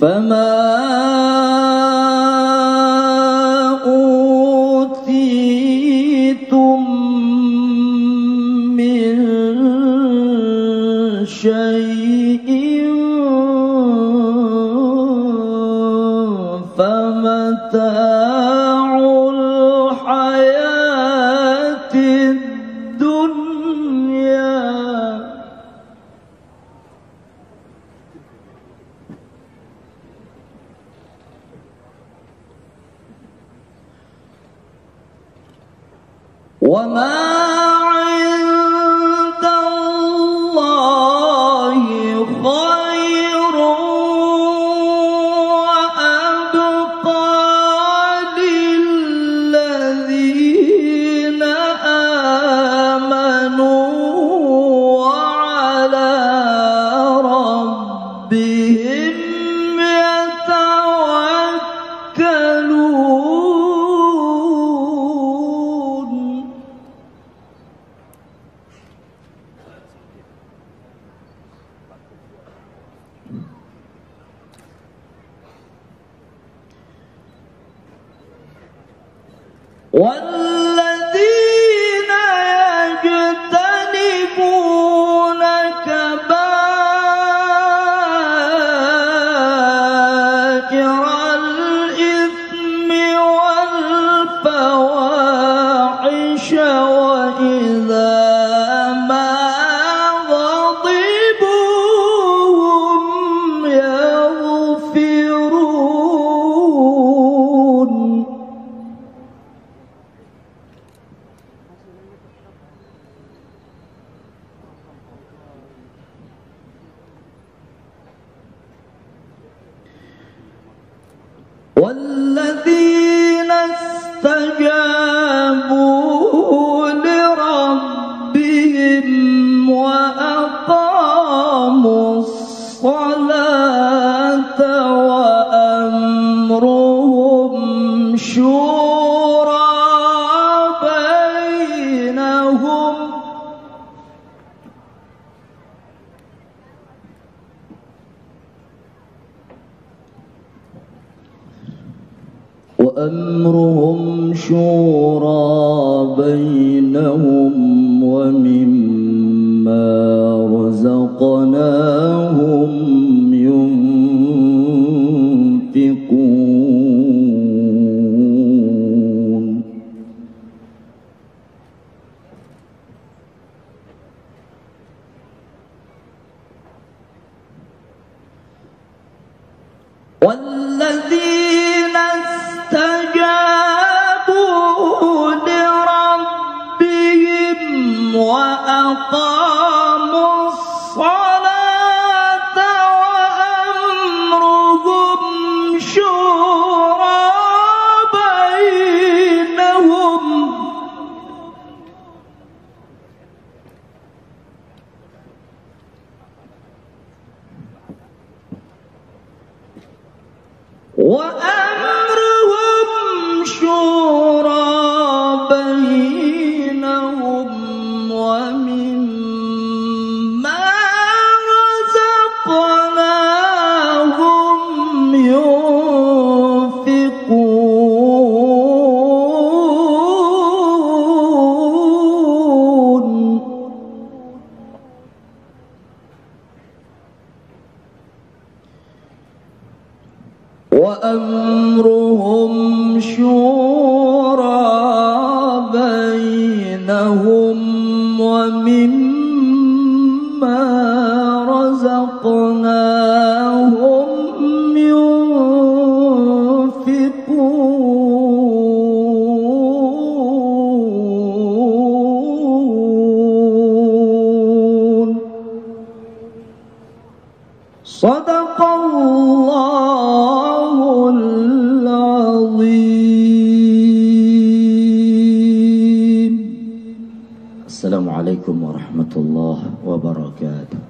فما أوتيتم من شيء فمتاع وما والذين والذين استجابوا وأمرهم شورى بينهم ومما رزقناهم ينفقون. والذين وأمرهم وأمرهم شورى بينهم ومما رزقناهم ينفقون. صدق عليكم ورحمة الله وبركاته.